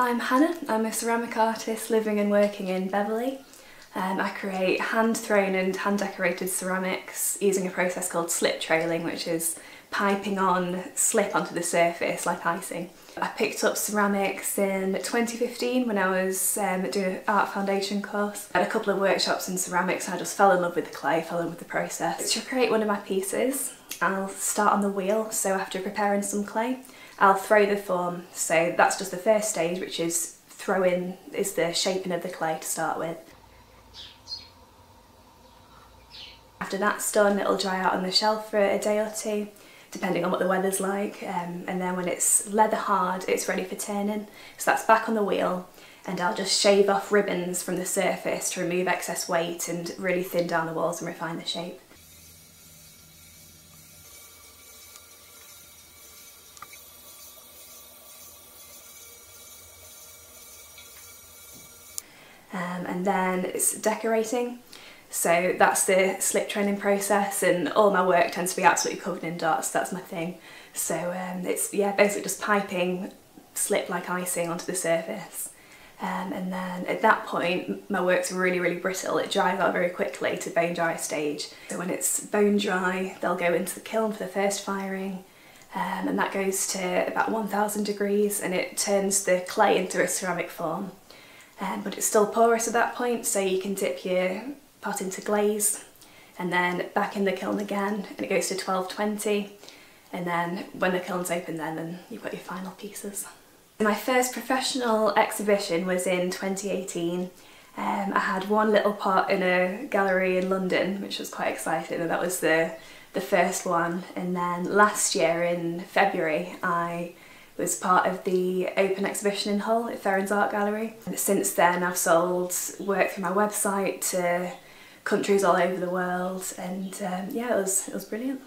I'm Hannah, I'm a ceramic artist living and working in Beverley. Um, I create hand thrown and hand decorated ceramics using a process called slip trailing which is piping on slip onto the surface like icing. I picked up ceramics in 2015 when I was um, doing an art foundation course. I had a couple of workshops in ceramics and I just fell in love with the clay, fell in love with the process. To create one of my pieces I'll start on the wheel so after preparing some clay I'll throw the form. So that's just the first stage, which is throwing, is the shaping of the clay to start with. After that's done, it'll dry out on the shelf for a day or two, depending on what the weather's like. Um, and then when it's leather hard, it's ready for turning. So that's back on the wheel and I'll just shave off ribbons from the surface to remove excess weight and really thin down the walls and refine the shape. um, and then it's decorating. So that's the slip trailing process and all my work tends to be absolutely covered in dots, that's my thing. So um, it's yeah basically just piping slip like icing onto the surface. Um, and then at that point my work's really really brittle, it dries out very quickly to bone dry stage. So when it's bone dry they'll go into the kiln for the first firing um, and that goes to about 1000 degrees and it turns the clay into a ceramic form um, but it's still porous at that point so you can dip your pot into glaze and then back in the kiln again and it goes to 1220 and then when the kiln's open then, then you've got your final pieces. My first professional exhibition was in 2018. Um, I had one little pot in a gallery in London which was quite exciting and that was the, the first one and then last year in February I was part of the open exhibition in Hull at Ferens Art Gallery. Since then I've sold work through my website to countries all over the world and um, yeah it was, it was brilliant.